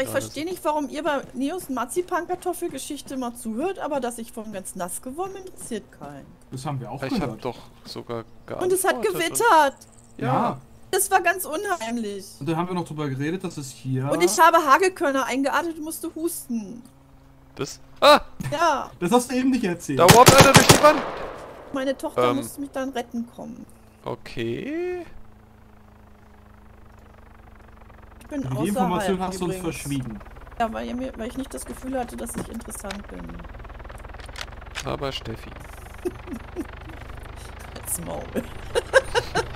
Ich verstehe nicht, warum ihr bei Neos Marzipan-Kartoffelgeschichte mal zuhört, aber dass ich von ganz nass geworden bin, interessiert keinen. Das haben wir auch Ich habe gehört. doch sogar Und es hat gewittert. ja. Das war ganz unheimlich. Und dann haben wir noch drüber geredet, dass es hier... Und ich habe Hagelkörner eingeatmet und musste husten. Das. Ah! Ja, Das hast du eben nicht erzählt. Da warpt einer durch die Wand! meine Tochter Ähm. musste mich dann retten kommen. Okay. Ich bin Die außerhalb Information hast du uns übrigens. verschwiegen. Ja, weil, ihr mir, weil ich nicht das Gefühl hatte, dass ich interessant bin. Aber Steffi. Als Maul.